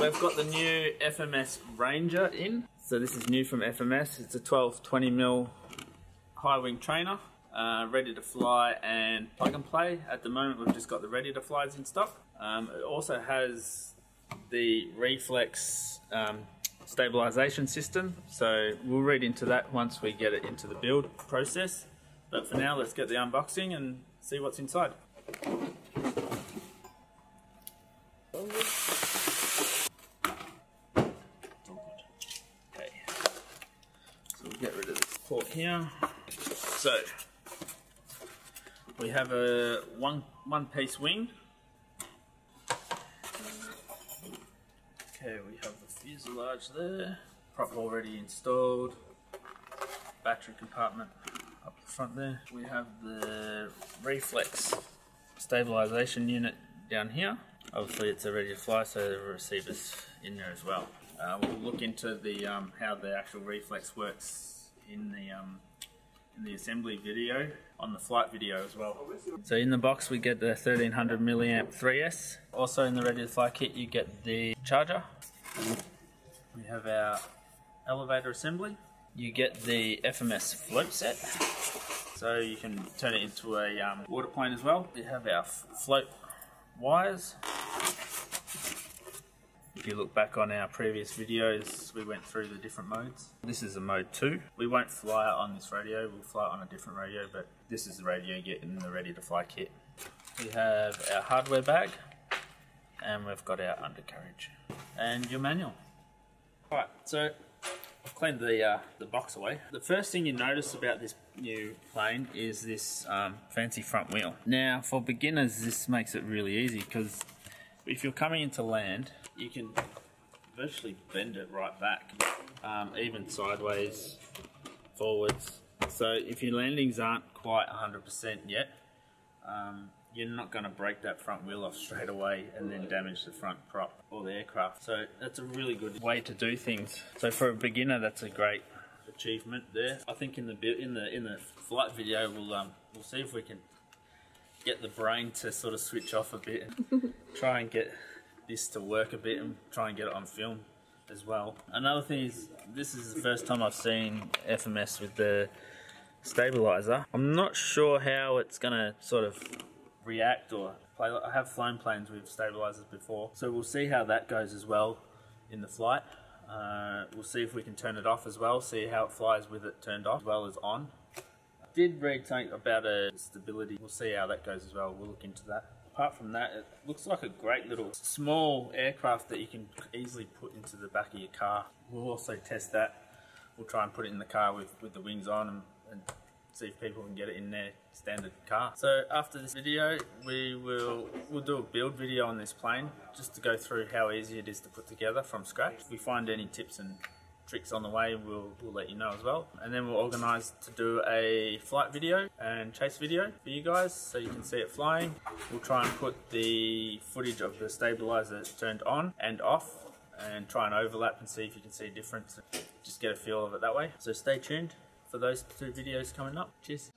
We've got the new FMS Ranger in. So this is new from FMS. It's a 12 20 mil high wing trainer. Uh, ready to fly and plug and play. At the moment we've just got the ready to flies in stock. Um, it also has the reflex um, stabilization system. So we'll read into that once we get it into the build process. But for now, let's get the unboxing and see what's inside. Okay, so we'll get rid of this port here. So we have a one one piece wing. Okay, we have the fuselage there, prop already installed, battery compartment up the front there. We have the reflex stabilization unit down here. Obviously it's ready to fly so the receiver's in there as well. Uh, we'll look into the um, how the actual reflex works in the um, in the assembly video on the flight video as well. So in the box we get the 1300 milliamp 3S. Also in the ready to fly kit you get the charger. We have our elevator assembly. You get the FMS float set. So you can turn it into a um, water plane as well. We have our float wires. You look back on our previous videos, we went through the different modes. This is a mode 2. We won't fly it on this radio, we'll fly it on a different radio, but this is the radio you get in the ready to fly kit. We have our hardware bag, and we've got our undercarriage. And your manual. Alright, so I've cleaned the, uh, the box away. The first thing you notice about this new plane is this um, fancy front wheel. Now, for beginners, this makes it really easy because if you're coming into land, you can virtually bend it right back, um, even sideways, forwards. So if your landings aren't quite 100% yet, um, you're not going to break that front wheel off straight away and then damage the front prop or the aircraft. So that's a really good way to do things. So for a beginner, that's a great achievement there. I think in the in the in the flight video, we'll um, we'll see if we can get the brain to sort of switch off a bit, try and get this to work a bit, and try and get it on film as well. Another thing is, this is the first time I've seen FMS with the stabilizer. I'm not sure how it's gonna sort of react or play. I have flown planes with stabilizers before, so we'll see how that goes as well in the flight. Uh, we'll see if we can turn it off as well, see how it flies with it turned off as well as on. did read something about a stability. We'll see how that goes as well. We'll look into that. Apart from that, it looks like a great little small aircraft that you can easily put into the back of your car. We'll also test that. We'll try and put it in the car with, with the wings on and, and see if people can get it in their standard car. So after this video, we will we'll do a build video on this plane just to go through how easy it is to put together from scratch. If we find any tips and tricks on the way, we'll, we'll let you know as well. And then we'll organise to do a flight video and chase video for you guys so you can see it flying. We'll try and put the footage of the stabiliser turned on and off and try and overlap and see if you can see a difference. Just get a feel of it that way. So stay tuned for those two videos coming up. Cheers.